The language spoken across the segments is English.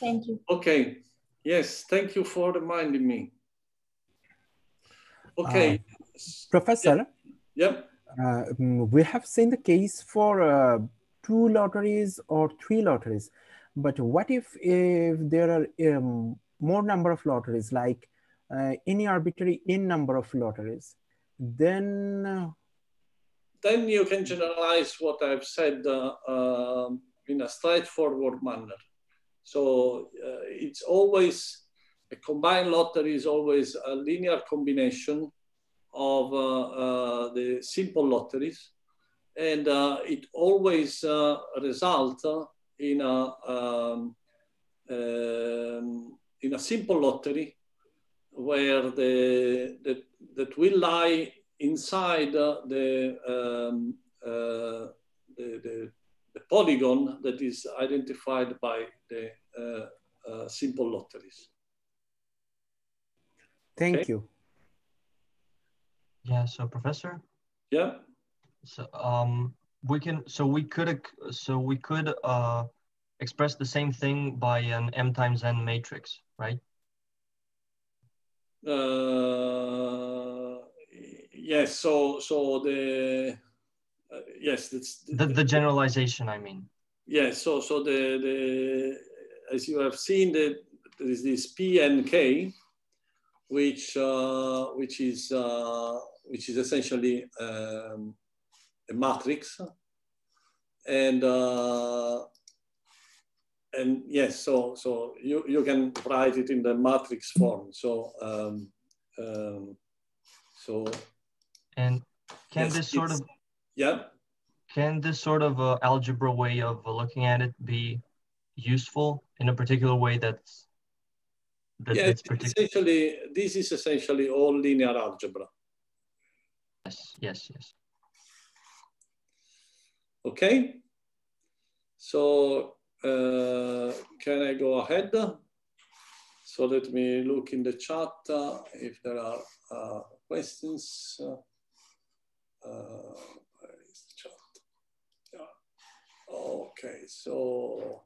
Thank you. Okay. Yes, thank you for reminding me. Okay. Uh, Professor, Yep. uh, mm, we have seen the case for uh, two lotteries or three lotteries, but what if if there are um, more number of lotteries, like uh, any arbitrary n number of lotteries, then uh, Then you can generalize what I've said uh, um, in a straightforward manner. So uh, it's always a combined lottery is always a linear combination of uh, uh, the simple lotteries, and uh, it always uh, results in a um, um, in a simple lottery where the that, that will lie inside the, um, the, the the polygon that is identified by the uh, uh, simple lotteries. thank Okay. you. Yeah, so professor, Yeah. so um we can so we could so we could uh express the same thing by an m times n matrix, right? Uh, yes. So so the uh, yes that's The the generalization, I mean. Yes, so so the the as you have seen the there is this P and K, which uh, which is uh, which is essentially um, a matrix, and uh, and yes, so so you you can write it in the matrix form. So um, um, so And can Yes, this sort of yeah. can this sort of uh, algebra way of uh, looking at it be useful in a particular way that's that Yeah, it's essentially, this is essentially all linear algebra. Yes, yes, yes. Okay. So uh, can I go ahead? So let me look in the chat uh, if there are uh, questions. Uh, uh, where is the chat? Yeah. Okay, so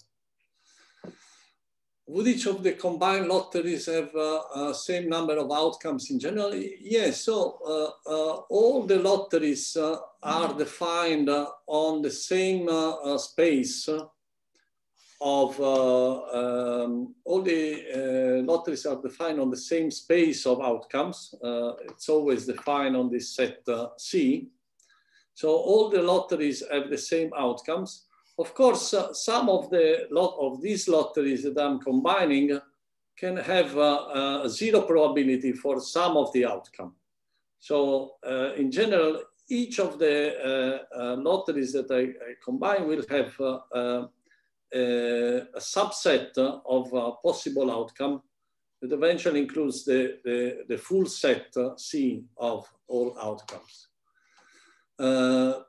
would each of the combined lotteries have uh, uh, same number of outcomes in general? Yes, so uh, uh, all the lotteries uh, are defined uh, on the same space of, um, all the lotteries are defined on the same space of outcomes. It's always defined on this set C. So all the lotteries have the same outcomes. Of course, uh, some of the lot of these lotteries that I'm combining can have uh, a zero probability for some of the outcome. So uh, in general, each of the uh, uh, lotteries that I, I combine will have uh, uh, a subset of uh, possible outcome that eventually includes the, the, the full set uh, C of all outcomes. Uh,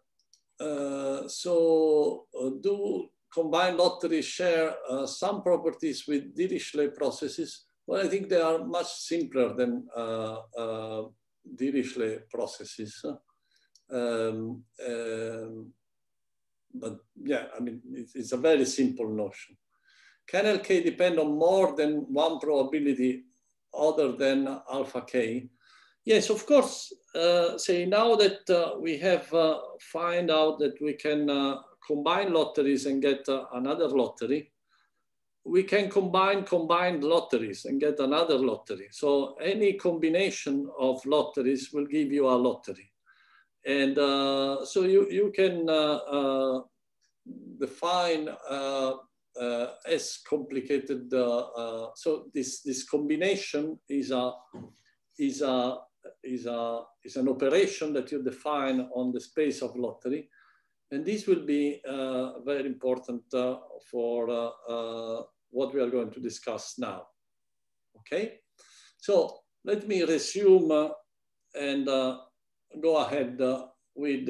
uh, so uh, do combined lotteries share uh, some properties with Dirichlet processes? Well, I think they are much simpler than uh, Dirichlet processes. Um, um, but yeah, I mean, it's, it's a very simple notion. Can LK depend on more than one probability other than alpha K? Yes, of course. Uh, say now that uh, we have uh, find out that we can uh, combine lotteries and get uh, another lottery, we can combine combined lotteries and get another lottery. So any combination of lotteries will give you a lottery. And uh, so you, you can define as complicated. so this, this combination is a, is a is, a, is an operation that you define on the space of lottery. And this will be uh, very important uh, for uh, uh what we are going to discuss now. Okay, so let me resume uh, and uh, go ahead with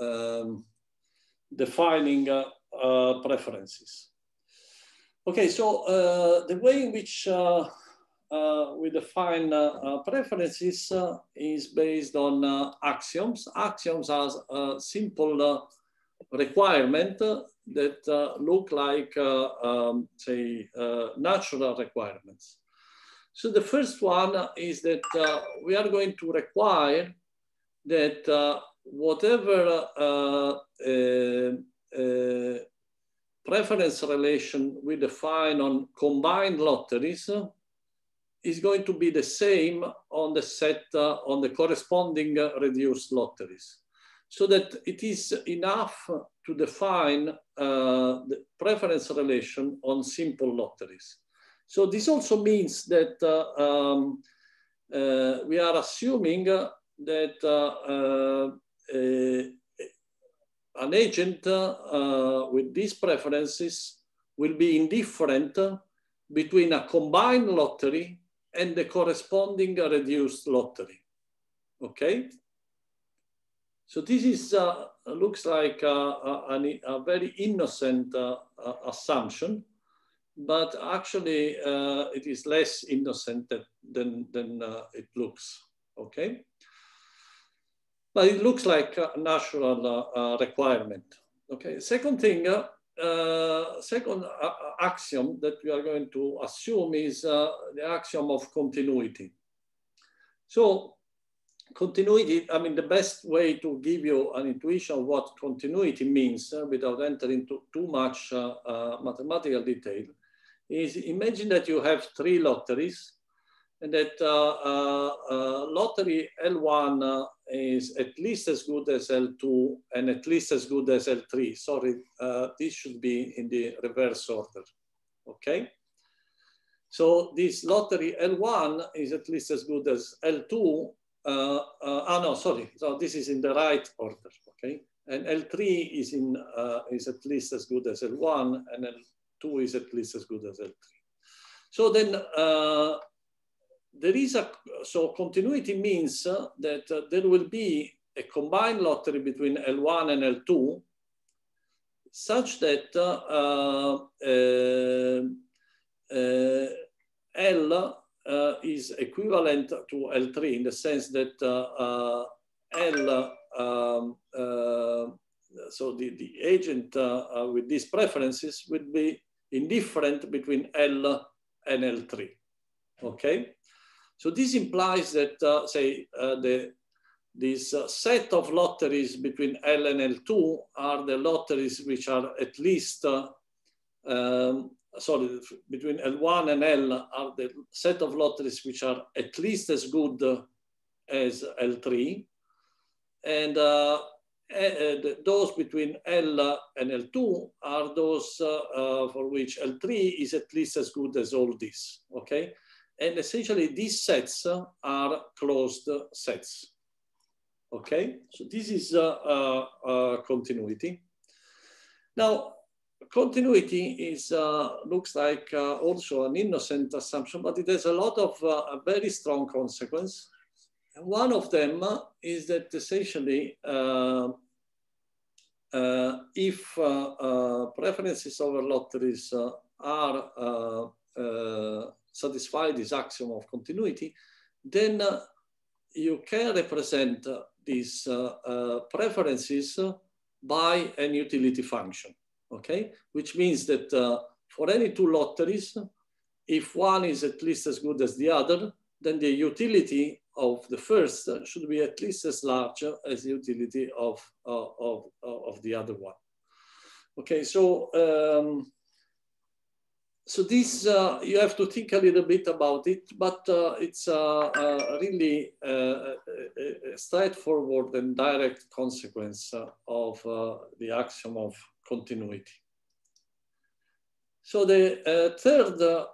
um, defining preferences. Okay, so the way in which uh, we define uh, uh, preferences is based on axioms. Axioms are simple requirement that look like, um, say, natural requirements. So the first one is that uh, we are going to require that uh, whatever uh, preference relation we define on combined lotteries is going to be the same on the set, on the corresponding reduced lotteries so that it is enough to define uh, the preference relation on simple lotteries. So this also means that uh, um, uh, we are assuming that uh, uh, an agent uh, with these preferences will be indifferent between a combined lottery and the corresponding reduced lottery. Okay, so this is uh, looks like a, a, a very innocent uh, assumption, but actually uh, it is less innocent than, than uh, it looks, okay? But it looks like a natural uh, requirement, okay? Second thing, uh, second axiom that we are going to assume is the axiom of continuity. So continuity, I mean, the best way to give you an intuition of what continuity means uh, without entering into too much uh, uh, mathematical detail is imagine that you have three lotteries and that uh, uh, uh, lottery L1 is at least as good as L2 and at least as good as L3. Sorry, this should be in the reverse order, okay? So this lottery L1 is at least as good as L2 uh, uh, ah, no, sorry. So this is in the right order, okay? And L3 is, in, uh, is at least as good as L1, and L2 is at least as good as L3. So then there is a, so continuity means that there will be a combined lottery between L1 and L2 such that uh, uh, uh, L uh, is equivalent to L3 in the sense that uh, uh, L, um, so the, the agent with these preferences would be indifferent between L and L3, okay? So this implies that, uh, say, uh, the, this uh, set of lotteries between L and L2 are the lotteries which are at least um, sorry, between L1 and L are the set of lotteries which are at least as good as L3. And uh, those between L and L2 are those uh, uh, for which L3 is at least as good as all these, okay? And essentially these sets are closed sets, okay? So this is uh, uh, uh, continuity. Now, continuity is uh, looks like also an innocent assumption, but it has a lot of uh, very strong consequence. And one of them is that essentially, if preferences over lotteries are satisfy this axiom of continuity, then uh, you can represent uh, these uh, preferences by an utility function okay? Which means that uh, for any two lotteries, if one is at least as good as the other, then the utility of the first should be at least as large as the utility of, uh, of, of the other one. Okay, so um, so this uh, you have to think a little bit about it, but uh, it's uh, uh really uh, a, straightforward and direct consequence uh, of the axiom of continuity. So the uh, third uh,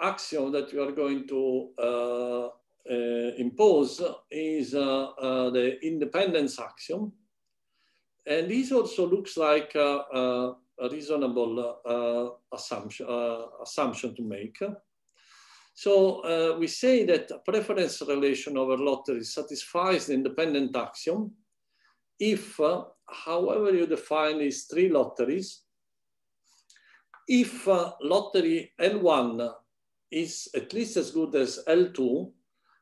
axiom that we are going to uh, uh impose is uh, uh, the independence axiom. And this also looks like a reasonable uh, assumption, uh, assumption to make. So uh, we say that a preference relation over lottery satisfies the independent axiom if however you define these three lotteries, if uh, lottery L1 is at least as good as L2,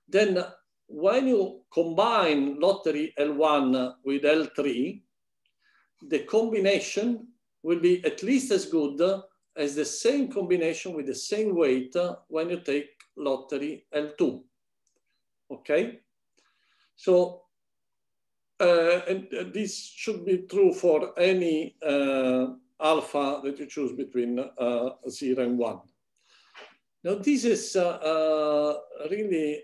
then when you combine lottery L1 with L3, the combination will be at least as good as the same combination with the same weight when you take lottery L2. Okay? So, uh, and uh, this should be true for any uh, alpha that you choose between uh, zero and one. Now, this is uh, really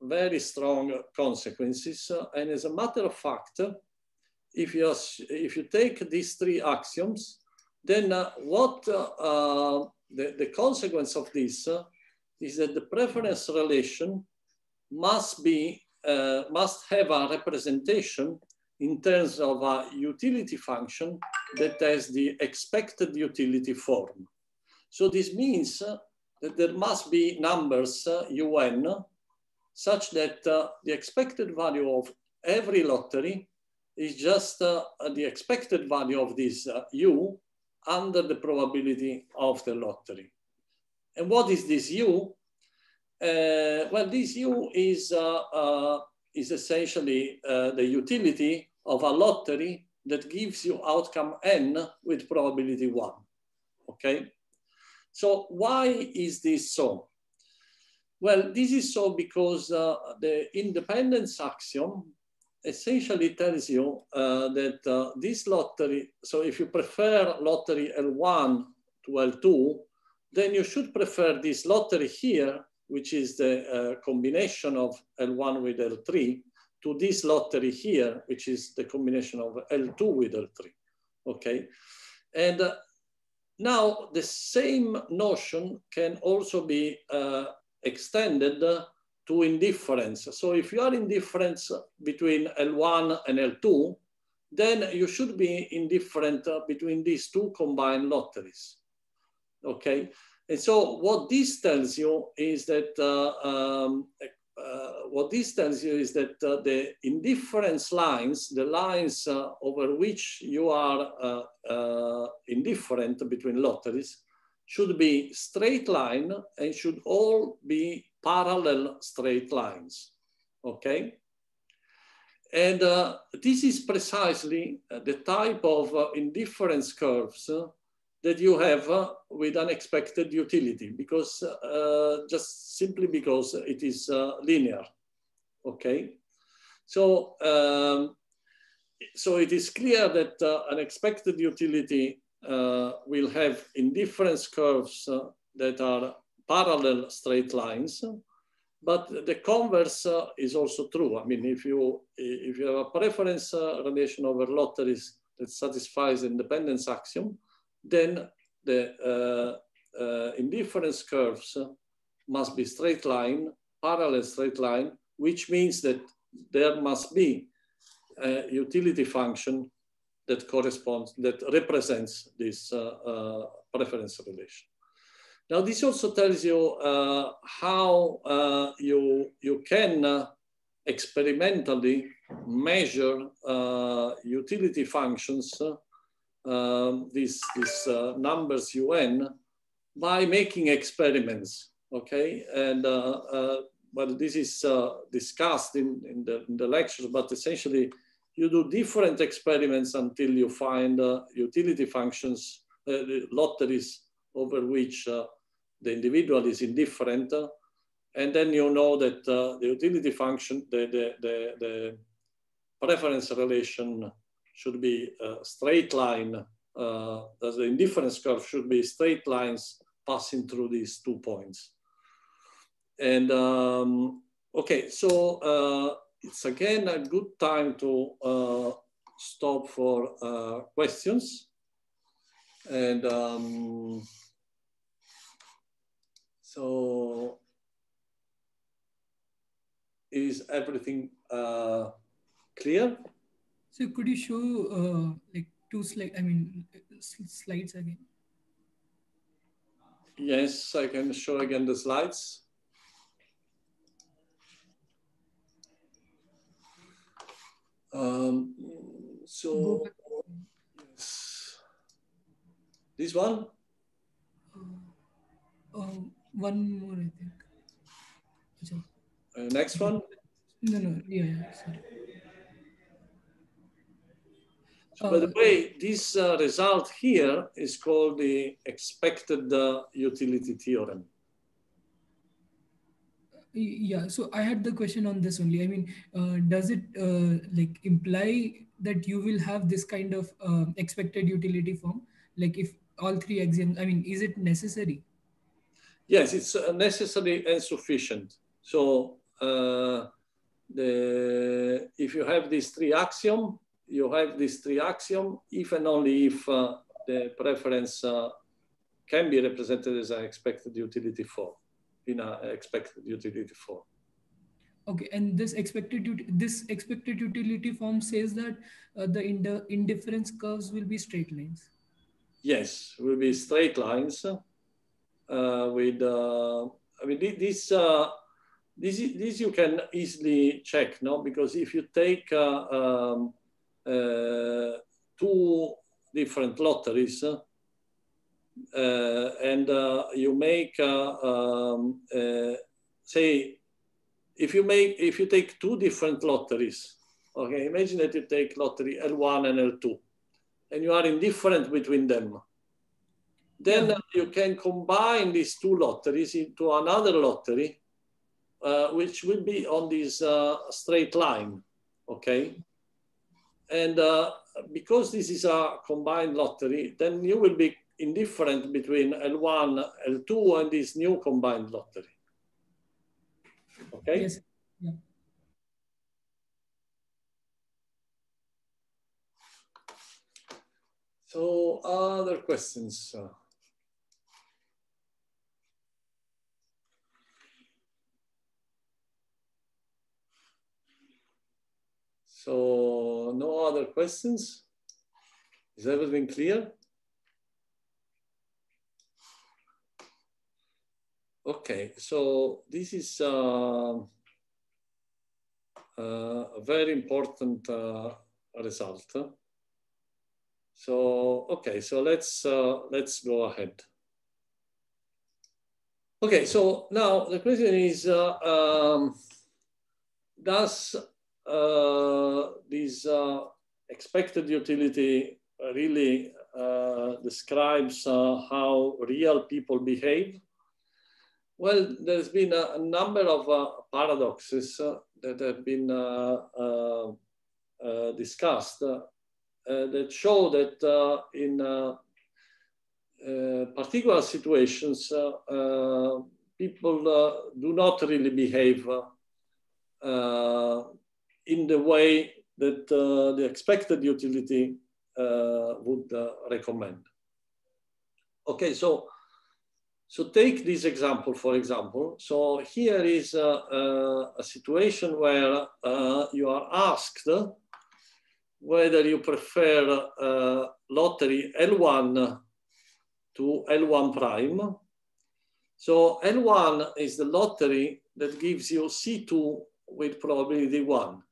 very strong consequences. and as a matter of fact, if you, if you take these three axioms, then what the, the consequence of this is that the preference relation must be uh, must have a representation in terms of a utility function that has the expected utility form. So this means uh, that there must be numbers uh, un such that uh, the expected value of every lottery is just uh, the expected value of this uh, u under the probability of the lottery. And what is this u? Uh, well, this U is, uh, uh, is essentially the utility of a lottery that gives you outcome n with probability one, okay? So why is this so? Well, this is so because uh, the independence axiom essentially tells you uh, that uh, this lottery, so if you prefer lottery L1 to L2, then you should prefer this lottery here which is the uh, combination of L1 with L3, to this lottery here, which is the combination of L2 with L3, okay? And uh, now the same notion can also be uh, extended to indifference. So if you are indifference between L1 and L2, then you should be indifferent between these two combined lotteries, okay? And so what this tells you is that uh, um, uh, what this tells you is that uh, the indifference lines, the lines uh, over which you are uh, uh, indifferent between lotteries, should be straight line and should all be parallel straight lines. Okay? And this is precisely the type of indifference curves that you have uh, with unexpected utility because uh, just simply because it is uh, linear, okay? So, um, so it is clear that uh, unexpected utility uh, will have indifference curves uh, that are parallel straight lines, but the converse is also true. I mean, if you, if you have a preference relation over lotteries that satisfies the independence axiom, then the uh, uh, indifference curves must be straight line, parallel straight line, which means that there must be a utility function that corresponds, that represents this uh, uh, preference relation. Now, this also tells you uh, how uh, you, you can experimentally measure utility functions um, these, these uh, numbers UN by making experiments, okay? And uh, uh, well, this is uh, discussed in, in, the, in the lectures, but essentially you do different experiments until you find uh, utility functions, uh, lotteries over which the individual is indifferent. and then you know that the utility function, the, the, the, the preference relation should be a straight line, uh, the indifference curve should be straight lines passing through these two points. And um, okay, so uh, it's again a good time to uh, stop for uh, questions. And um, so is everything uh, clear? So could you show uh, like two slides, I mean, slides again. Yes, I can show again the slides. Um, so, yes. this one? Uh, uh, one more, I think. Uh, next one? No, no, yeah, yeah sorry. So by the way, this uh, result here is called the expected uh, utility theorem. Yeah, so I had the question on this only. I mean, uh, does it uh, like imply that you will have this kind of uh, expected utility form? Like if all three axioms, I mean, is it necessary? Yes, it's uh, necessary and sufficient. So uh, the, if you have these three axiom, you have these three axiom if and only if uh, the preference can be represented as an expected utility form in a expected utility form. Okay, and this expected this expected utility form says that uh, the ind indifference curves will be straight lines. Yes, will be straight lines uh, with. Uh, I mean, this uh, this this you can easily check, no? Because if you take uh, um, uh, two different lotteries uh, and uh, you make, uh, um, say, if you make, if you take two different lotteries, okay, imagine that you take lottery L1 and L2, and you are indifferent between them. Then you can combine these two lotteries into another lottery, uh, which will be on this uh, straight line, okay? And uh, because this is a combined lottery, then you will be indifferent between L1, L2, and this new combined lottery. Okay? Yes. Yeah. So other questions? So no other questions? Is everything clear? Okay, so this is uh, uh, a very important uh, result. So okay, so let's uh, let's go ahead. Okay, so now the question is, uh, um, does uh, this expected utility really describes how real people behave? Well, there's been a, a number of uh, paradoxes uh, that have been uh, uh, uh discussed uh, uh, that show that uh, in particular situations, people do not really behave in the way that the expected utility would recommend. Okay, so so take this example, for example. So here is a, situation where uh, you are asked whether you prefer uh, lottery L1 to L1 prime. So L1 is the lottery that gives you C2 with probability one.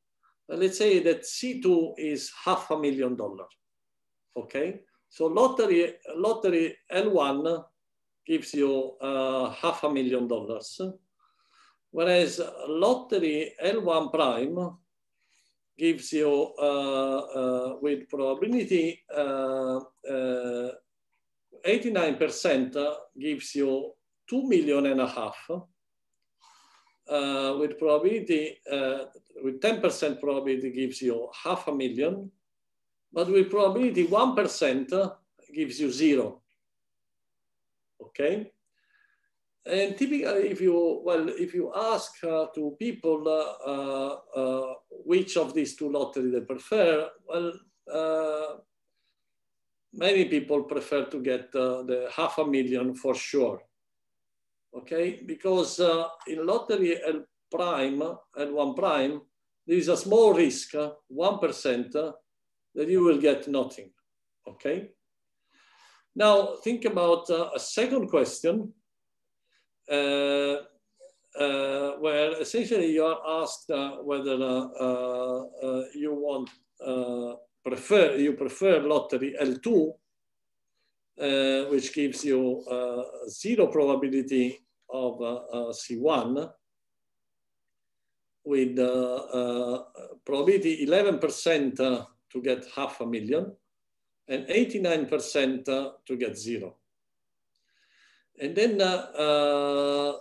let's say that C2 is half a million dollars. Okay, so lottery lottery L1 gives you uh, half a million dollars, whereas lottery L1 prime gives you uh, uh, with probability 89% uh, gives you two million and a half. Uh, with probability, uh, with 10% probability gives you half a million, but with probability 1% gives you zero okay? And typically, if you, well, if you ask uh, to people uh, uh, uh which of these two lotteries they prefer, well, uh, many people prefer to get uh, the half a million for sure, okay? Because in lottery L prime, L1 prime, there is a small risk, 1%, that you will get nothing, okay? Now, think about uh, a second question uh, uh, where essentially you are asked uh, whether uh, uh, you want prefer you prefer lottery L2, which gives you zero probability of C1 with probability 11% to get half a million and 89% to get zero. And then uh,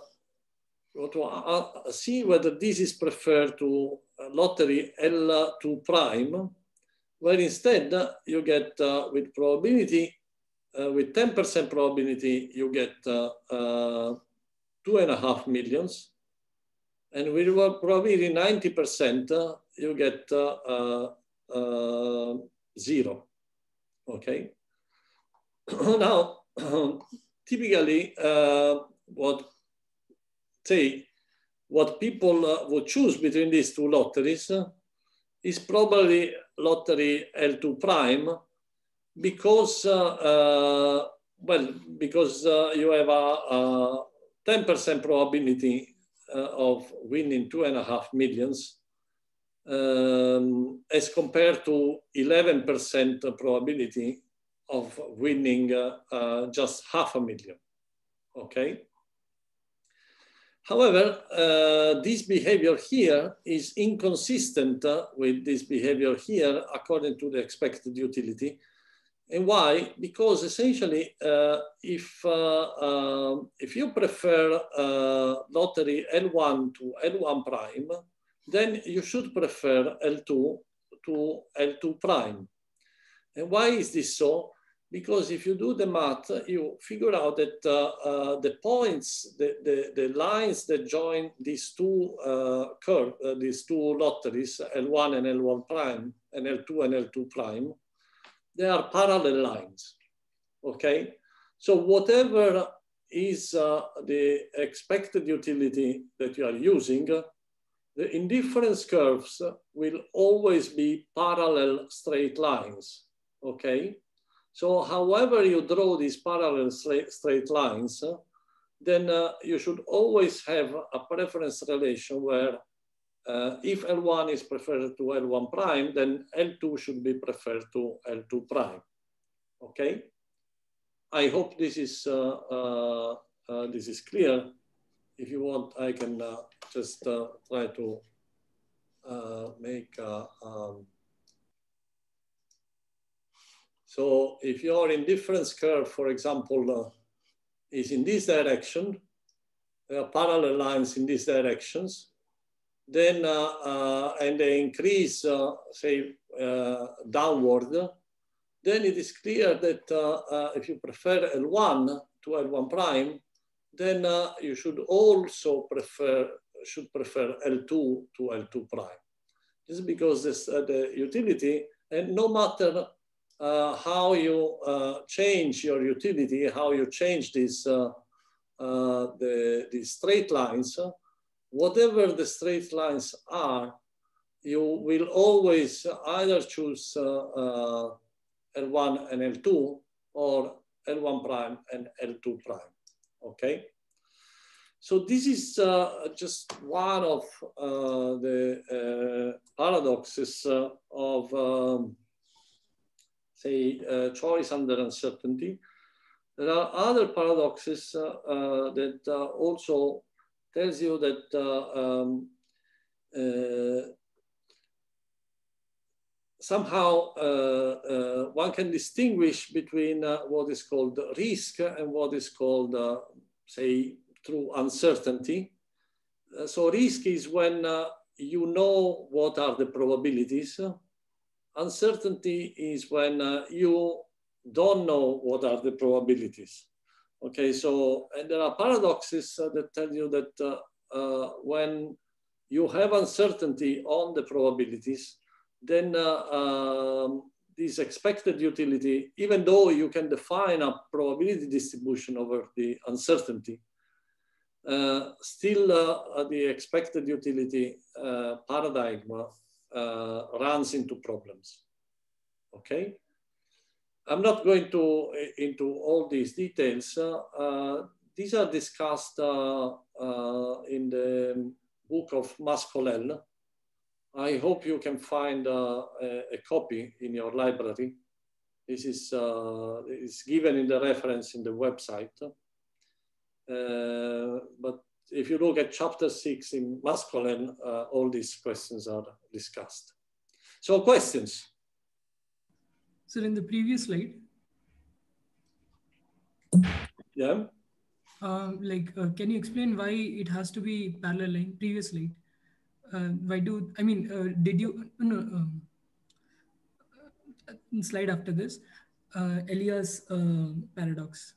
to uh, see whether this is preferred to lottery L2 prime, where instead you get uh, with probability, uh, with 10% probability, you get uh, uh, two and a half millions. And with probability 90%, you get zero, okay? now, typically, what say what people uh, would choose between these two lotteries uh, is probably lottery L2 prime because, uh, well, because you have a 10% probability of winning two and a half millions um, as compared to 11% probability of winning uh, uh, just half a million, okay? However, uh, this behavior here is inconsistent uh, with this behavior here according to the expected utility. And why? Because essentially, uh, if, uh, if you prefer lottery L1 to L1 prime, then you should prefer L2 to L2 prime. And why is this so? because if you do the math, you figure out that uh, uh, the points, the, the, the, lines that join these two uh, curve, uh, these two lotteries, L1 and L1 prime, and L2 and L2 prime, they are parallel lines, okay? So whatever is uh, the expected utility that you are using, the indifference curves will always be parallel straight lines, okay? So however you draw these parallel straight lines, then uh, you should always have a preference relation where uh, if L1 is preferred to L1 prime, then L2 should be preferred to L2 prime, okay? I hope this is, uh, uh, uh, this is clear. If you want, I can just try to make um, so if your indifference curve, for example, uh, is in this direction, there are parallel lines in these directions, then, uh, uh, and they increase, uh, say, uh, downward, then it is clear that uh, if you prefer L1 to L1 prime, then you should also prefer, should prefer L2 to L2 prime. This is because this, the utility, and no matter uh, how you uh, change your utility, how you change these, uh, uh the, the straight lines, whatever the straight lines are, you will always either choose uh, uh, L1 and L2 or L1 prime and L2 prime, okay? So this is uh, just one of uh, the uh, paradoxes of um, say, uh, choice under uncertainty. There are other paradoxes uh, uh, that also tells you that um, somehow uh, uh, one can distinguish between uh, what is called risk and what is called, say, true uncertainty. so risk is when you know what are the probabilities uncertainty is when you don't know what are the probabilities. Okay, so and there are paradoxes uh, that tell you that uh, uh when you have uncertainty on the probabilities, then uh, um, this expected utility, even though you can define a probability distribution over the uncertainty, uh, still the expected utility paradigm uh, runs into problems. Okay. I'm not going to into all these details. Uh, these are discussed uh, in the book of Mas-Colell. I hope you can find a, a, copy in your library. This is, uh, is given in the reference in the website. Uh, but if you look at chapter six in Mas-Colell, uh, all these questions are discussed. So questions? So in the previous slide, Yeah. um, like, uh, can you explain why it has to be parallel line? Previous slide. Uh, why do I mean? Uh, did you no? Um, uh, slide after this, uh, Allais uh, paradox.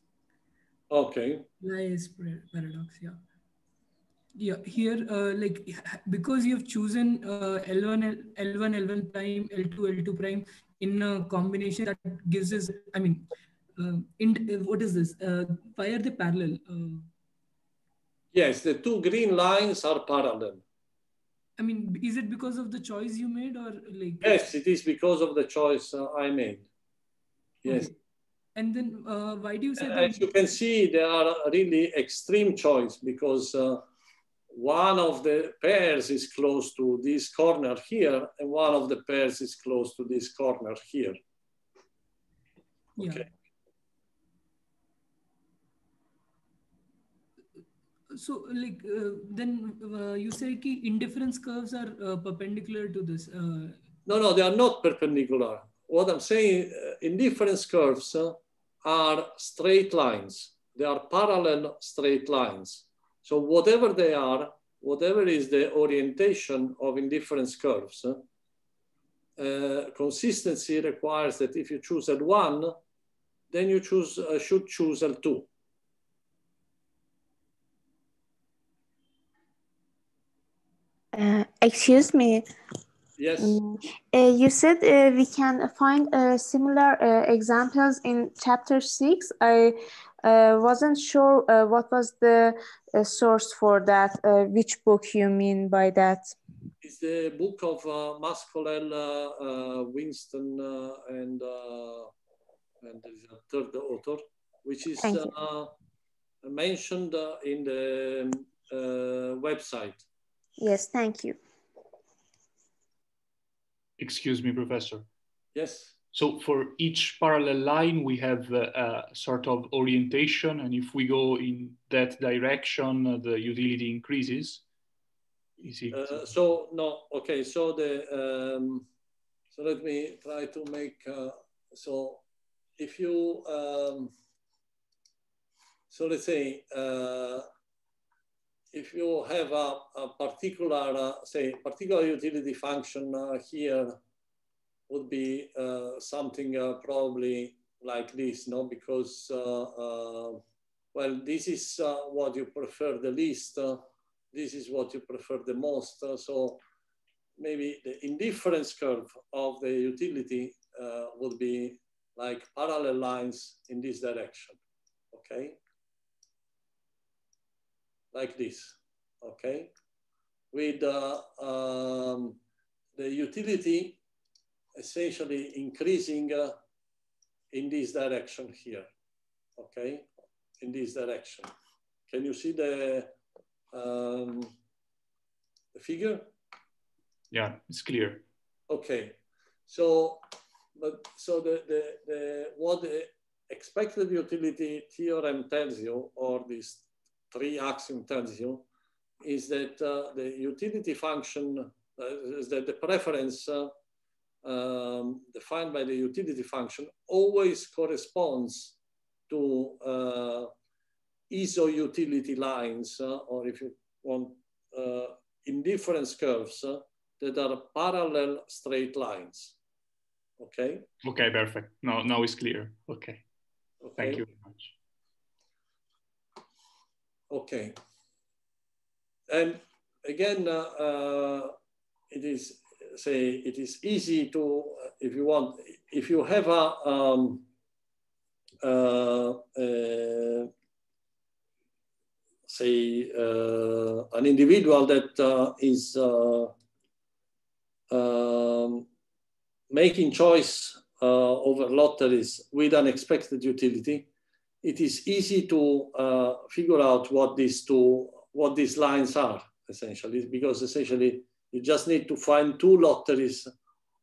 Okay. Allais par- paradox. Yeah. Yeah. Here, uh, like because you've chosen uh, L1, L1, L1 prime, L2, L2 prime in a combination that gives us. I mean, uh, in what is this? Uh, why are they parallel? Uh, Yes, the two green lines are parallel. I mean, is it because of the choice you made, or like? Yes, it is because of the choice uh, I made. Yes. Okay. And then, uh, why do you say? As you can see, there are really extreme choice because uh, one of the pairs is close to this corner here, and one of the pairs is close to this corner here. Yeah. So, like, uh, then uh, you say ki indifference curves are uh, perpendicular to this. Uh, No, no, they are not perpendicular. What I'm saying, uh, indifference curves uh, are straight lines. They are parallel straight lines. So whatever they are, whatever is the orientation of indifference curves, consistency requires that if you choose L1, then you choose, should choose L2. Uh, excuse me. Yes. Mm, uh, you said uh, we can find uh, similar uh, examples in chapter six. I uh, wasn't sure uh, what was the uh, source for that. Uh, which book you mean by that? It's the book of uh, Whinston, uh, and uh, and a third author, which is uh, mentioned uh, in the um, uh, website. Yes, thank you. Excuse me, Professor. Yes. So for each parallel line, we have uh, a sort of orientation, and if we go in that direction, uh, the utility increases. Is it? Uh, so no, okay. So the um, so let me try to make uh, so if you um, so let's say uh, if you have a, a particular uh, say particular utility function uh, here would be uh, something uh, probably like this, no? Because uh, uh, well, this is what you prefer the least. this is what you prefer the most. So maybe the indifference curve of the utility would be like parallel lines in this direction, okay? Like this, okay? With uh, um, the utility essentially increasing uh, in this direction here, okay? In this direction. Can you see the, um, the figure? yeah, it's clear. Okay, so but so the the, the what the expected utility theorem tells you, or this three axiom tells you, is that uh, the utility function uh, is that the preference uh, um, defined by the utility function always corresponds to uh, iso-utility lines, uh, or if you want, uh, indifference curves that are parallel straight lines. Okay? Okay, perfect. Now, now it's clear. Okay, okay. thank you very much. Okay. And again, uh, uh, it is say it is easy to if you want if you have a um, uh, uh, say uh, an individual that uh, is uh, um, making choice uh, over lotteries with unexpected utility, it is easy to uh, figure out what these two, what these lines are essentially, because essentially you just need to find two lotteries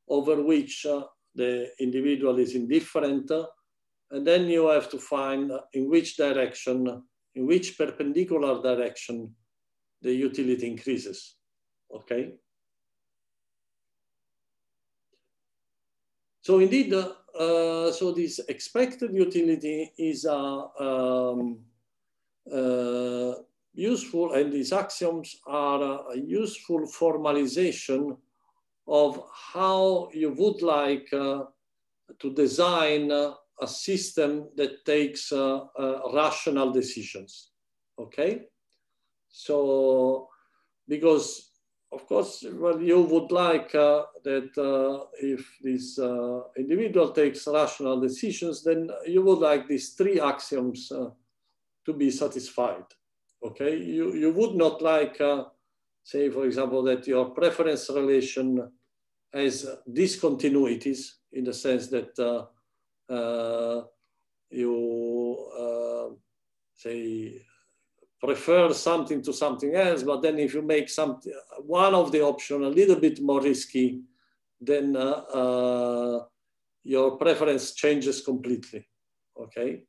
over which uh, the individual is indifferent, uh, and then you have to find in which direction, in which perpendicular direction the utility increases, okay? So indeed, uh, uh, so this expected utility is a um, uh, useful, and these axioms are a useful formalization of how you would like uh, to design uh, a system that takes uh, uh, rational decisions. Okay, so because of course, well, you would like uh, that uh, if this uh, individual takes rational decisions, then you would like these three axioms uh, to be satisfied. Okay, you, you would not like, uh, say, for example, that your preference relation has discontinuities in the sense that uh, you say prefer something to something else, but then if you make something, one of the option a little bit more risky, then uh, uh, your preference changes completely, okay?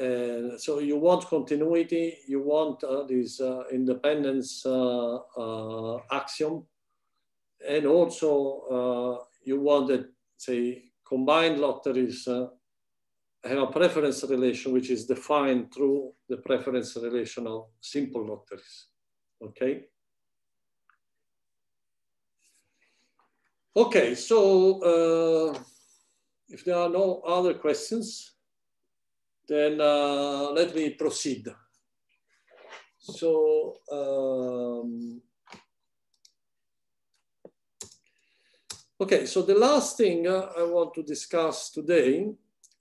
And so you want continuity, you want uh, this uh, independence uh, uh, axiom, and also you want that, say, combined lotteries have a preference relation which is defined through the preference relation of simple lotteries. Okay. Okay, so uh, if there are no other questions, then uh, let me proceed. So, um, okay, so the last thing uh, I want to discuss today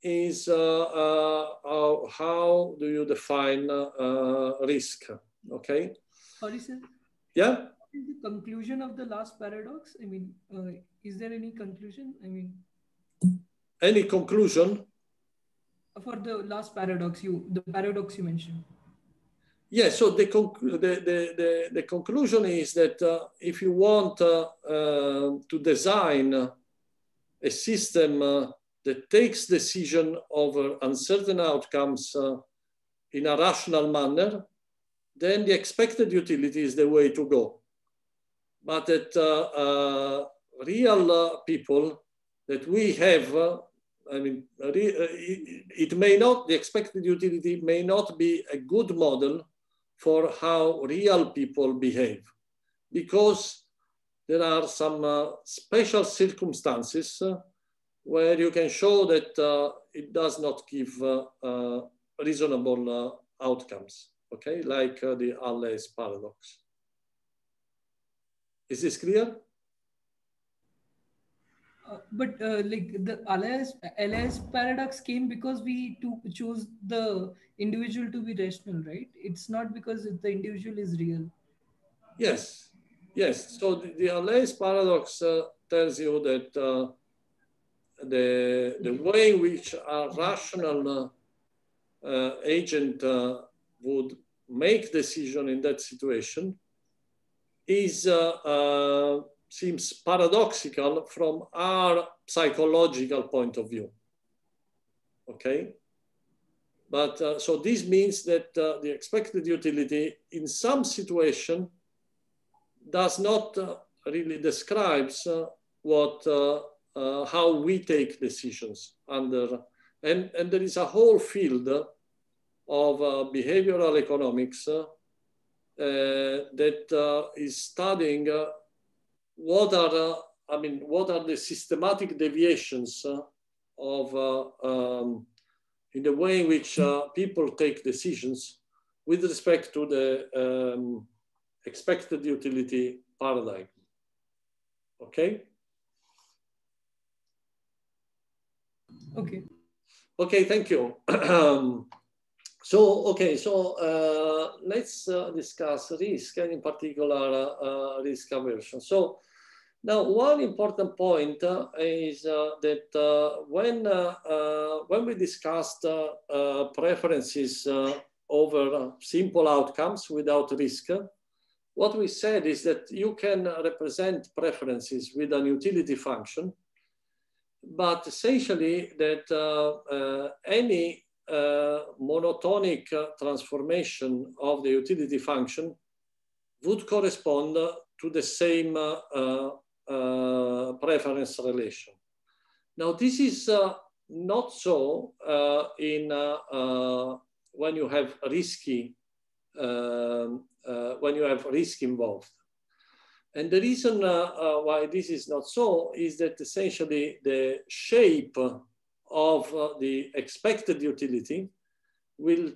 is uh, uh, how do you define uh, risk? Okay. Sorry, sir. Yeah. Is the conclusion of the last paradox? I mean, is there any conclusion? I mean, any conclusion for the last paradox you the paradox you mentioned yeah so the the, the, the, the conclusion is that uh, if you want uh, uh, to design a system that takes decision over uncertain outcomes uh, in a rational manner, then the expected utility is the way to go. But that uh, uh, real uh, people that we have, uh, I mean, uh, it may not, the expected utility may not be a good model for how real people behave because there are some special circumstances where you can show that uh, it does not give uh, uh, reasonable outcomes, okay, like the Allais paradox. Is this clear? Uh, but uh, like the Allais, Allais paradox came because we to choose the individual to be rational, right? It's not because the individual is real. Yes, yes. So the, the Allais paradox uh, tells you that the, the way in which a rational uh, agent uh, would make decision in that situation is uh, uh, seems paradoxical from our psychological point of view. Okay, but uh, so this means that uh, the expected utility in some situation does not really describes what uh, how we take decisions under, and, and there is a whole field of uh, behavioral economics uh, that uh, is studying uh, what are, uh, I mean, what are the systematic deviations of, um, in the way in which people take decisions with respect to the um, expected utility paradigm. Okay? Okay. Okay, thank you. so, okay, so uh, let's uh, discuss risk and in particular uh, risk aversion. So now one important point uh, is uh, that uh, when, when we discussed preferences over simple outcomes without risk, what we said is that you can represent preferences with an utility function but essentially that uh, uh, any uh, monotonic transformation of the utility function would correspond to the same preference relation. Now, this is uh, not so uh, in uh, uh, when you have risky um, uh, when you have risk involved. And the reason why this is not so is that essentially the shape of the expected utility will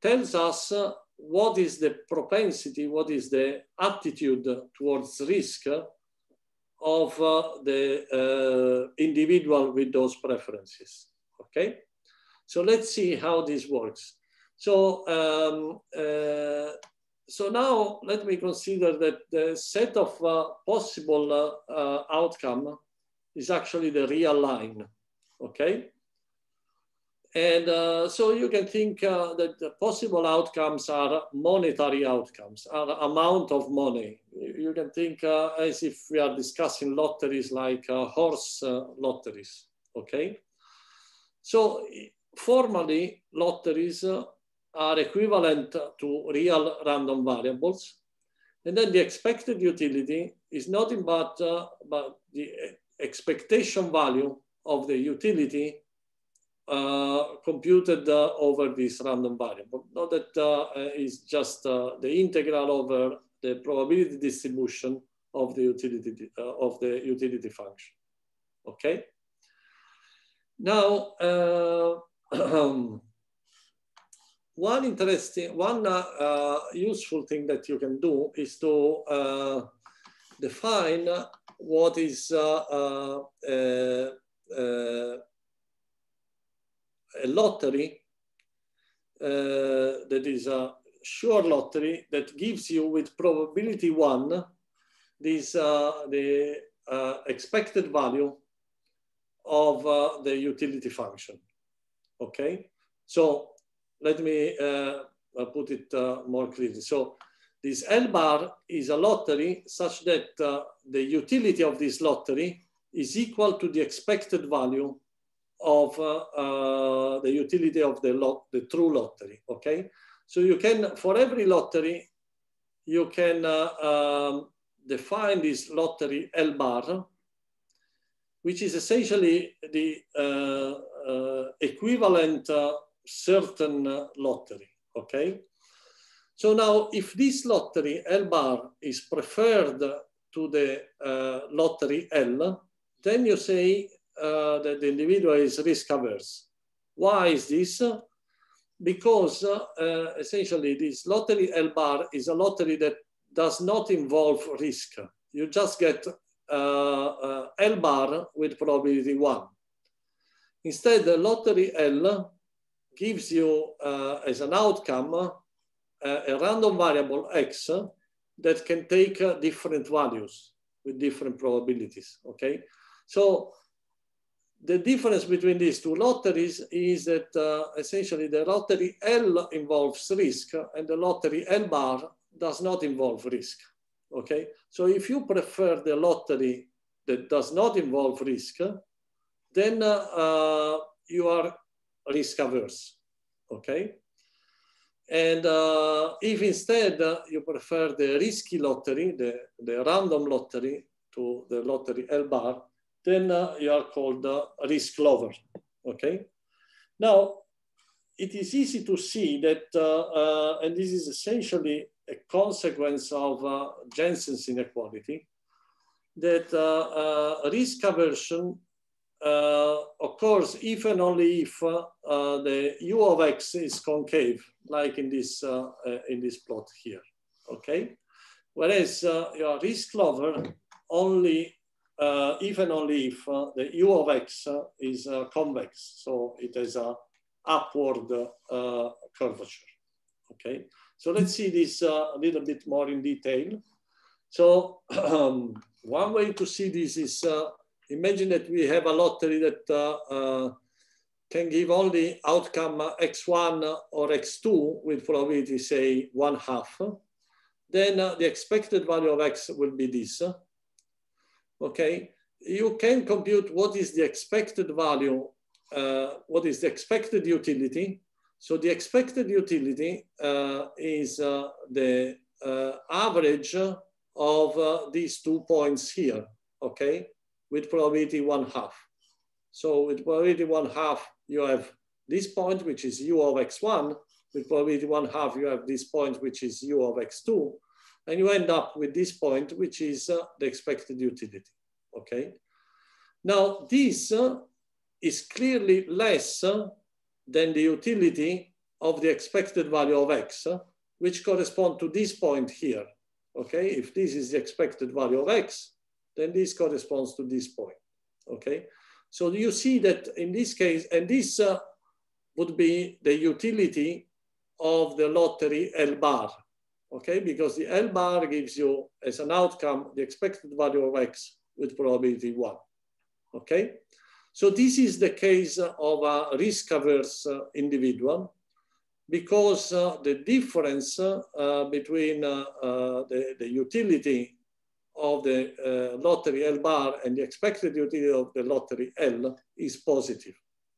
tells us what is the propensity, what is the attitude towards risk of uh, the uh, individual with those preferences, okay? So let's see how this works. So, um, uh, so now let me consider that the set of uh, possible uh, uh, outcome is actually the real line, okay? And uh, so you can think uh, that the possible outcomes are monetary outcomes, are amount of money. You can think uh, as if we are discussing lotteries like horse lotteries, okay? So formally, lotteries are equivalent to real random variables. And then the expected utility is nothing but, but the expectation value of the utility uh, computed uh, over this random variable. Not that uh, is just the integral over the probability distribution of the utility of the utility function. Okay. Now, one interesting, one uh, useful thing that you can do is to uh, define what is uh, a lottery uh, that is a sure lottery that gives you with probability one this uh, the uh, expected value of uh, the utility function. Okay, so let me uh, uh, put it more clearly. So this L bar is a lottery such that the utility of this lottery is equal to the expected value of uh, uh, the utility of the, lot, the true lottery, okay? So you can, for every lottery, you can uh, um, define this lottery L bar, which is essentially the uh, uh, equivalent uh, certain lottery, okay? So now if this lottery L bar is preferred to the lottery L, then you say uh, that the individual is risk averse. Why is this? Because uh, essentially this lottery L bar is a lottery that does not involve risk. You just get uh, uh L bar with probability one. Instead, the lottery L gives you uh, as an outcome uh, a random variable X that can take different values with different probabilities, okay? So the difference between these two lotteries is that uh, essentially the lottery L involves risk and the lottery L bar does not involve risk. Okay, so if you prefer the lottery that does not involve risk, then uh, uh, you are risk averse. Okay, and uh, if instead you prefer the risky lottery, the, the random lottery to the lottery L bar, then uh, you are called uh, risk lover, okay? Now, it is easy to see that, uh, and this is essentially a consequence of Jensen's inequality, that risk aversion uh, occurs if and only if uh, uh, the u of x is concave, like in this in this plot here. Okay, whereas your risk lover only uh, if and only if uh, the u of x uh, is uh, convex, so it has a upward uh, curvature. Okay, so let's see this uh, a little bit more in detail. So one way to see this is imagine that we have a lottery that can give only outcome x1 or x2 with probability say one half. Then the expected value of x will be this okay, you can compute what is the expected value, uh, what is the expected utility. So the expected utility uh, is uh, the uh, average of uh, these two points here, okay, with probability one half. So with probability one half, you have this point, which is u of x1. With probability one half, you have this point, which is u of x2. And you end up with this point, which is uh, the expected utility, okay? Now, this uh, is clearly less uh, than the utility of the expected value of x, uh, which correspond to this point here, okay? If this is the expected value of x, then this corresponds to this point, okay? So you see that in this case, and this uh, would be the utility of the lottery L bar, okay? Because the L bar gives you as an outcome the expected value of X with probability one, okay? So this is the case of a risk-averse uh, individual because uh, the difference uh, between uh, uh, the, the utility of the uh, lottery L bar and the expected utility of the lottery L is positive,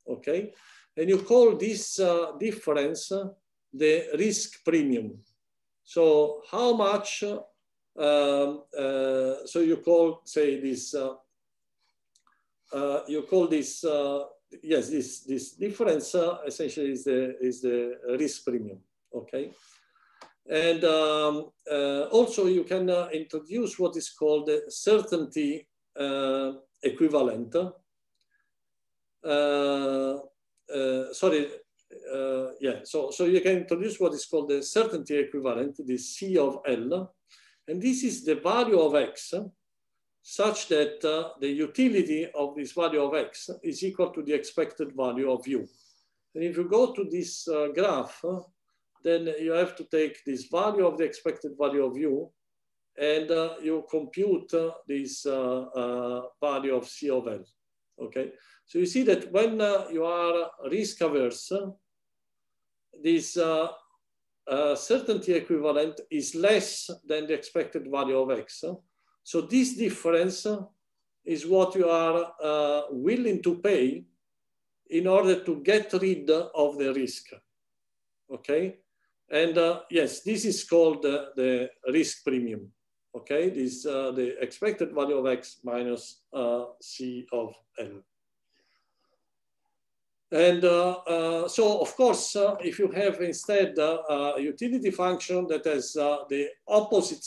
okay? And you call this difference the risk premium. So how much, um, uh, so you call, say this, uh, uh, you call this, uh, yes, this, this difference uh, essentially is the, is the risk premium, okay? And um, uh, also you can introduce what is called the certainty equivalent. sorry, uh, yeah, so, so you can introduce what is called the certainty equivalent, the C of L, and this is the value of X such that uh, the utility of this value of X is equal to the expected value of U. And if you go to this uh, graph, then you have to take this value of the expected value of U and uh, you compute uh, this uh, value of C of L, okay? So you see that when uh, you are risk averse, this uh, uh, certainty equivalent is less than the expected value of x. So this difference is what you are uh, willing to pay in order to get rid of the risk, okay? And uh, yes, this is called the risk premium, okay? This uh, the expected value of x minus uh, c of l. And uh, uh, so, of course, uh, if you have instead a utility function that has the opposite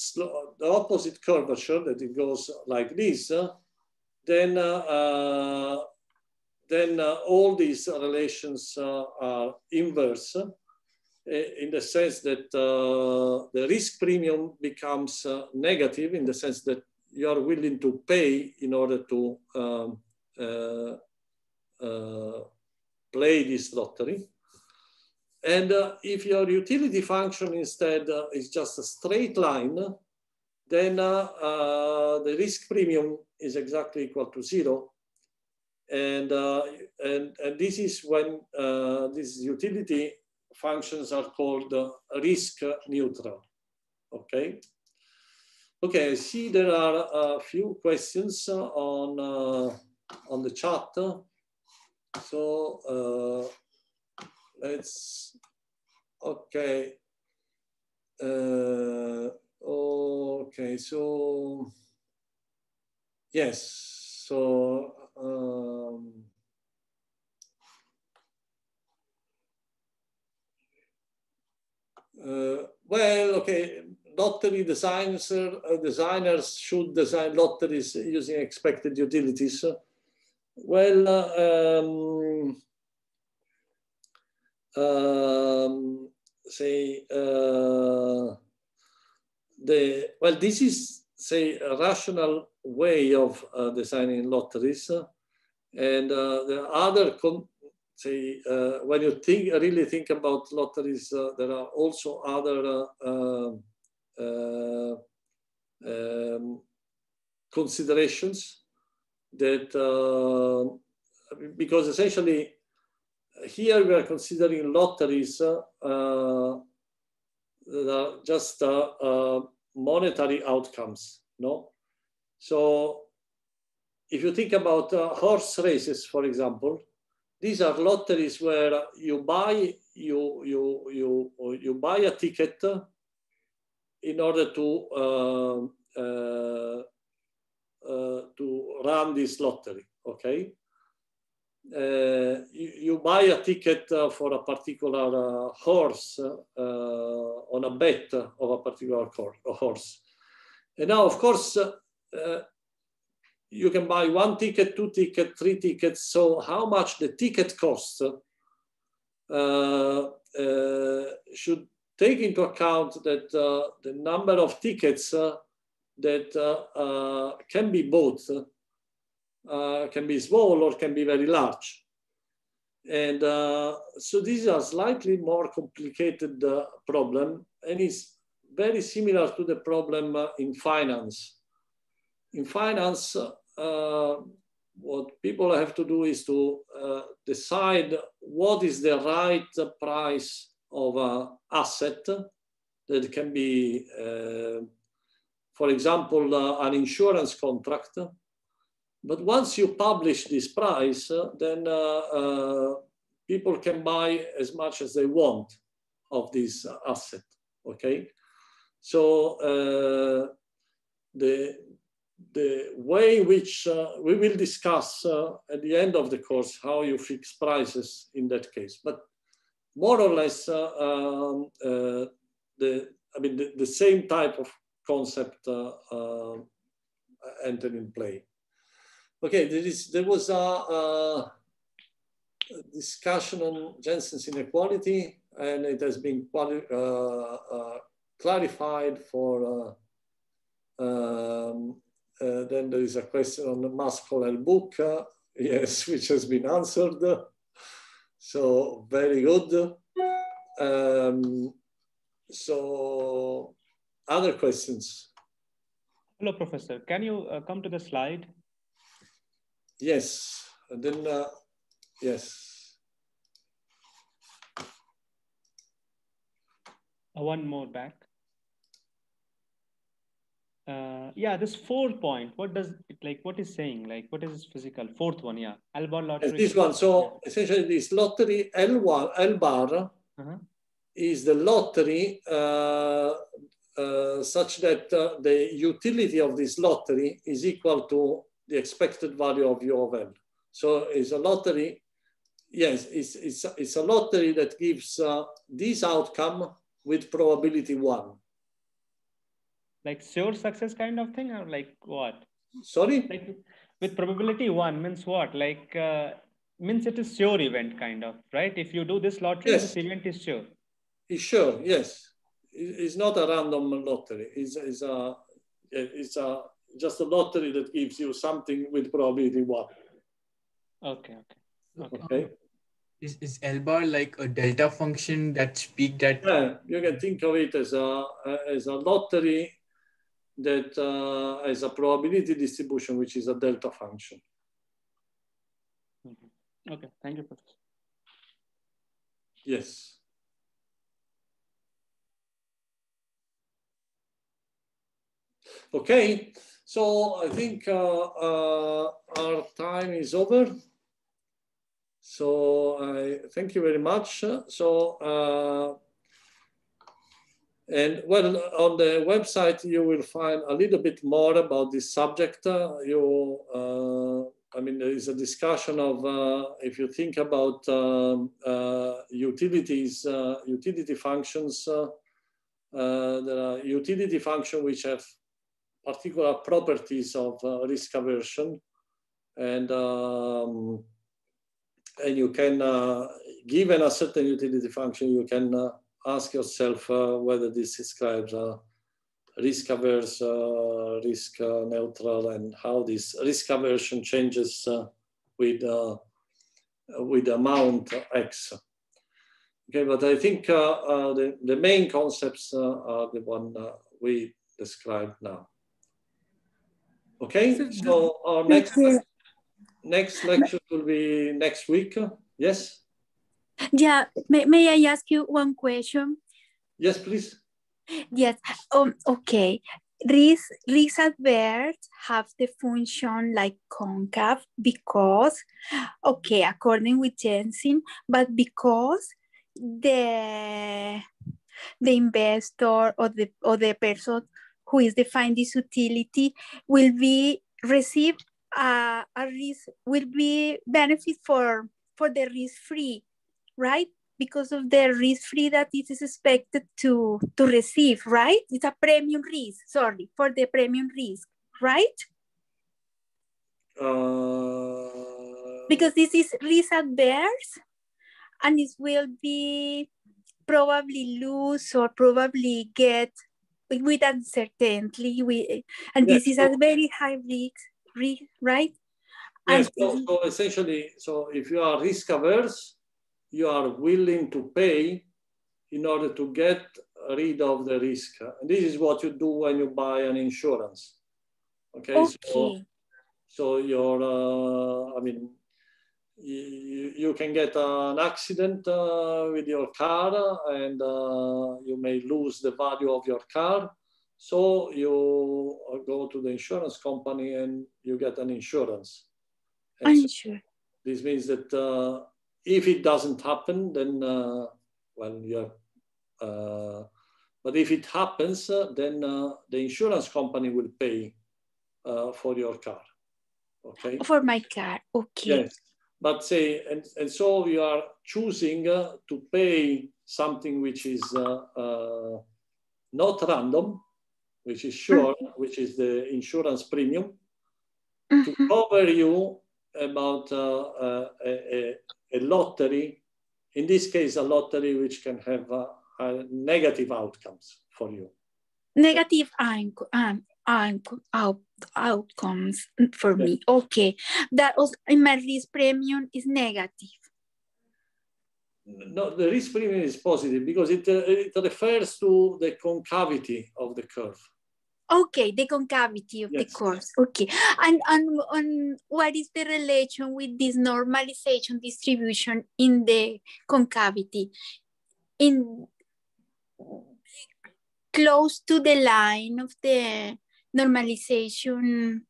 the opposite curvature that it goes like this, then then all these relations are inverse in the sense that uh, the risk premium becomes uh, negative in the sense that you are willing to pay in order to um, uh, play this lottery. And uh, if your utility function instead uh, is just a straight line, then uh, the risk premium is exactly equal to zero. And, and, and this is when these utility functions are called risk neutral, okay? Okay, I see there are a few questions on, on the chat. So uh, let's, okay. Uh, okay, so yes, so um, uh, well, okay, lottery designers, uh, designers should design lotteries using expected utilities. Well, um, um, say uh, the well, this is say a rational way of uh, designing lotteries, and uh, the other say uh, when you think really think about lotteries, uh, there are also other uh, um, considerations that uh, because essentially here we are considering lotteries uh, that are just uh, monetary outcomes, no? So if you think about uh, horse races, for example, these are lotteries where you buy you you you you buy a ticket in order to uh, uh, uh, to run this lottery, okay? uh, you, you, buy a ticket uh, for a particular uh, horse on a bet of a particular horse. And now, of course, you can buy one ticket, two tickets, three tickets. So how much the ticket costs should take into account that uh, the number of tickets uh, that uh, can be bought uh, can be small or can be very large. And uh, so this is a slightly more complicated uh, problem and it's very similar to the problem uh, in finance. In finance, uh, what people have to do is to uh, decide what is the right price of an asset that can be, for example, an insurance contract but once you publish this price, uh, then uh, uh, people can buy as much as they want of this asset, okay? So the, the way in which uh, we will discuss uh, at the end of the course how you fix prices in that case. But more or less, uh, um, the I mean the, the, same type of concept entered in play. Okay, there is there was a, a discussion on Jensen's inequality, and it has been uh, uh, clarified for. Uh, um, uh, then there is a question on the Mas-Colell book, uh, yes, which has been answered. So very good. Um, so other questions? Hello, Professor. Can you uh, come to the slide? Yes, and then, uh, yes. Uh, one more back. Uh, yeah, this fourth point, what does it like, what is saying? Like, what is physical? Fourth one, yeah. L bar lottery. This one. So essentially this lottery L1, L bar uh -huh. is the lottery uh, uh, such that uh, the utility of this lottery is equal to the expected value of U of L. So it's a lottery. Yes, it's, it's, it's a lottery that gives uh, this outcome with probability one. Like sure success kind of thing or like what? Sorry? Like with probability one means what? Like uh, means it is sure event kind of, right? If you do this lottery, yes. this event is sure. It's sure, yes. It's not a random lottery. It's, it's a, it's a just a lottery that gives you something with probability one. Okay, okay. Okay. okay. Is, is L bar like a delta function that speak that? Yeah, you can think of it as a, as a lottery that uh, has a probability distribution, which is a delta function. Mm-hmm. Okay, thank you, Professor. Yes. Okay, so I think uh, uh, our time is over. So I thank you very much. So, uh, and well, on the website, you will find a little bit more about this subject. you, I mean, there is a discussion of uh, if you think about um, uh, utilities, uh, utility functions, there are utility functions which have particular properties of uh, risk aversion. And, um, and you can, uh, given a certain utility function, you can uh, ask yourself whether this describes risk averse, uh, risk uh, neutral, and how this risk aversion changes uh, with with amount x. Okay, but I think the the main concepts are the one we described now. Okay, so our next next lecture will be next week. Yes. Yeah, may, may I ask you one question? Yes, please. Yes. Um. Okay. Risk risk adverse have the function like concave because, okay, according with Jensen, but because the the investor or the or the person who is defined this utility will be received uh, a risk will be benefit for for the risk free, right? Because of the risk free that it is expected to to receive, right? It's a premium risk. Sorry for the premium risk, right? Uh, Because this is risk adverse, and it will be probably lose or probably get with uncertainty. We and this Yes, is a very high risk, risk right? And Yes, so, so essentially, so if you are risk averse, you are willing to pay in order to get rid of the risk. And this is what you do when you buy an insurance. Okay, so, okay. so your, uh, I mean, you, you can get an accident uh, with your car and uh, you may lose the value of your car. So you go to the insurance company and you get an insurance. And so this means that uh, if it doesn't happen, then uh, well, you have. Uh, but if it happens, uh, then uh, the insurance company will pay uh, for your car. Okay. For my car. Okay. Yes. But say, and, and so you are choosing uh, to pay something which is not random, which is sure, which is the insurance premium, to Mhm. cover you about uh, uh, a, a, lottery, in this case, a lottery which can have uh, uh, negative outcomes for you. Negative um, out, outcomes for Yes. me. Okay. That was in my risk premium is negative. No, the risk premium is positive because it, uh, it refers to the concavity of the curve. Okay, the concavity of the Yes. course. Okay. And and on what is the relation with this normalization distribution in the concavity? In close to the line of the normalization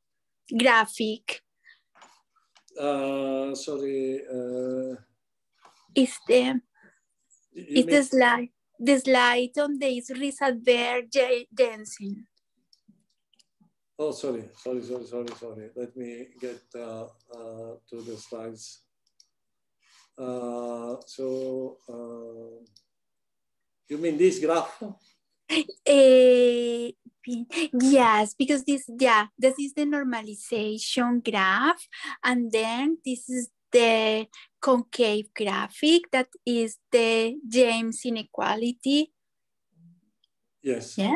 graphic Uh, sorry, uh, is the is mean- the slide the slide on the risk adverse dancing. Oh, sorry, sorry, sorry, sorry, sorry. Let me get uh, uh, to the slides. Uh, so, uh, you mean this graph? Eh, yes, because this, yeah, this is the normalization graph, and then this is the concave graphic that is the James inequality, Yes. yeah,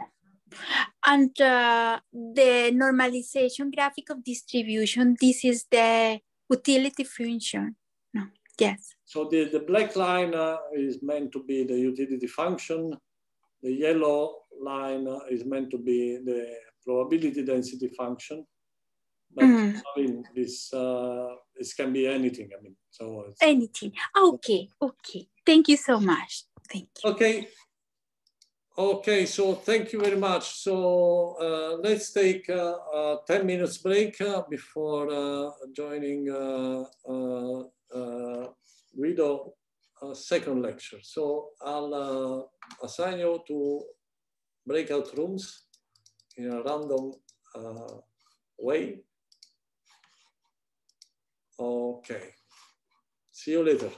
and uh, the normalization graphic of distribution. This is the utility function. No, yes, So the, the black line uh, is meant to be the utility function. The yellow line uh, is meant to be the probability density function. But Mm. I mean, this uh, this can be anything. I mean, so it's, anything. Okay, okay. Thank you so much. Thank you. Okay. Okay, so thank you very much. So uh, let's take a 10 minutes break uh, before uh, joining uh, uh, Guido second lecture. So I'll assign you to breakout rooms in a random way. Okay. See you later.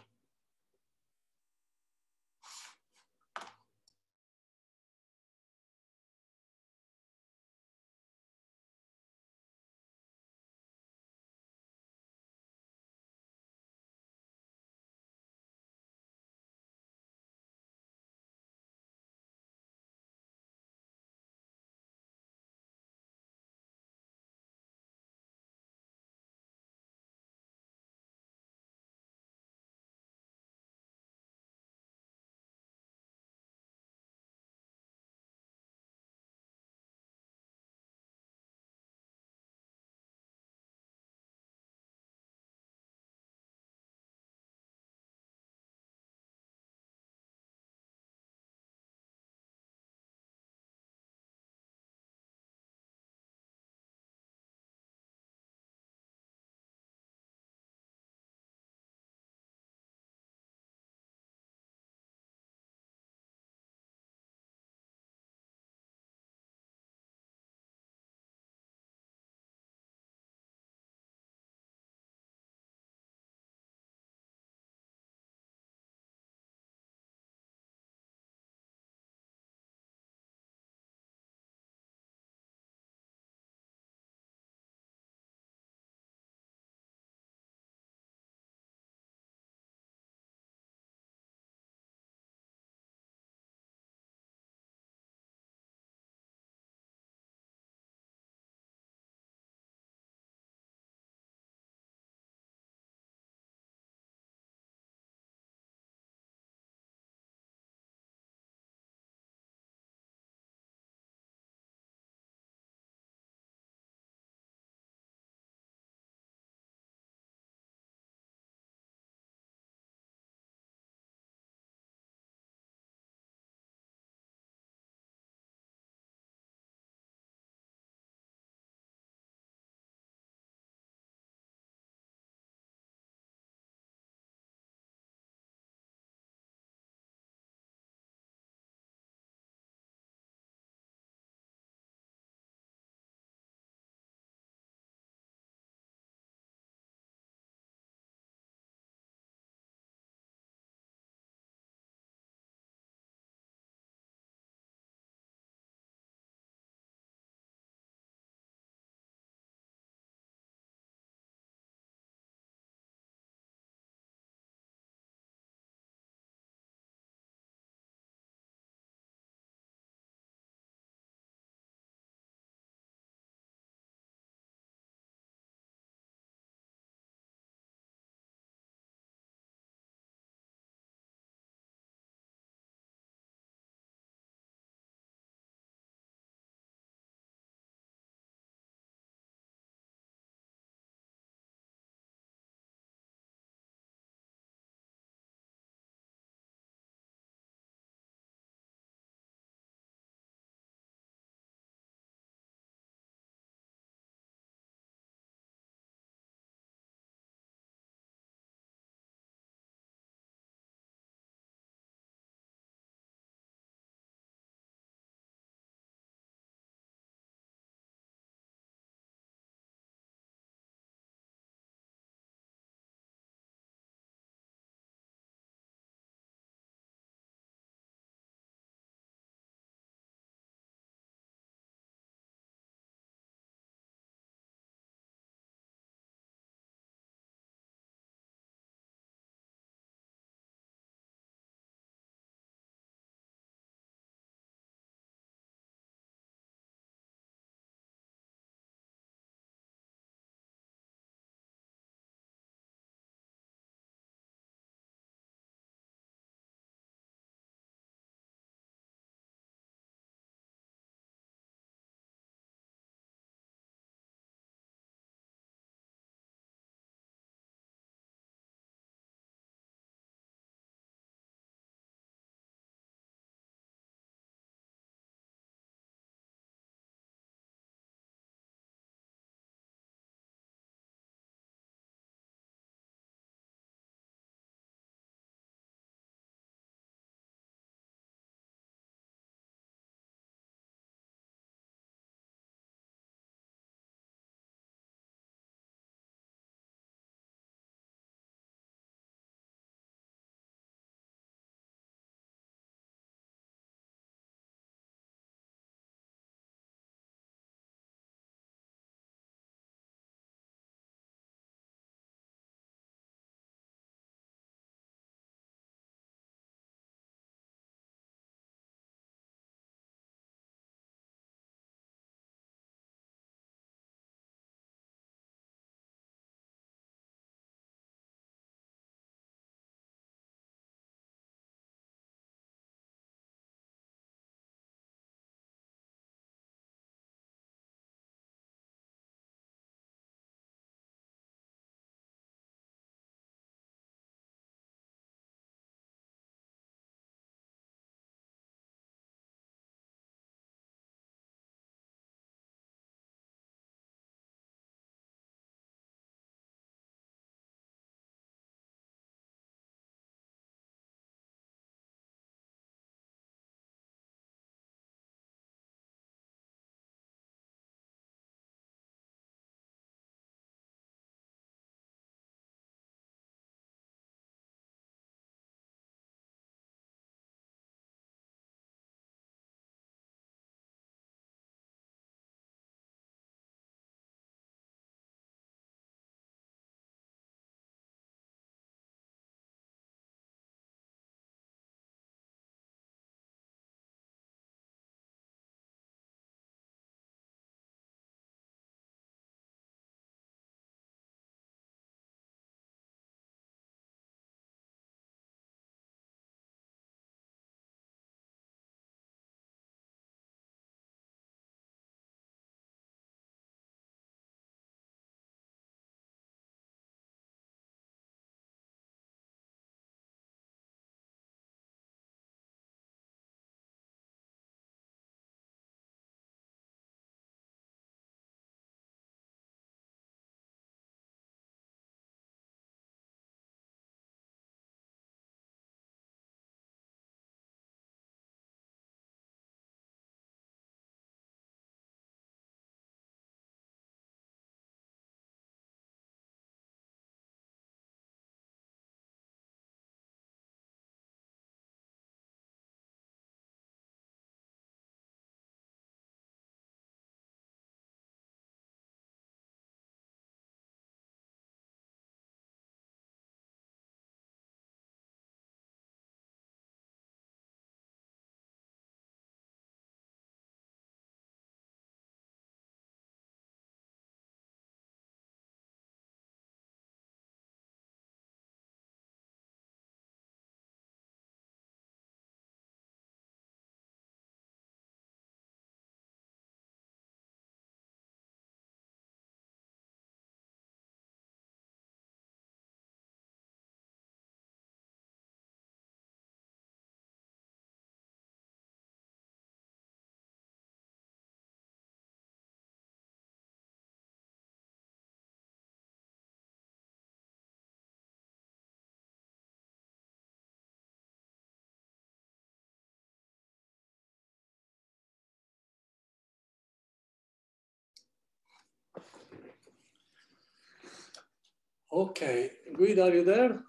Okay, Guido, are you there?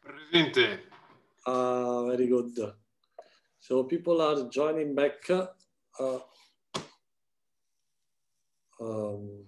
Presente. Ah, very good. So people are joining back. Uh, um,